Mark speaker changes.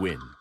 Speaker 1: win.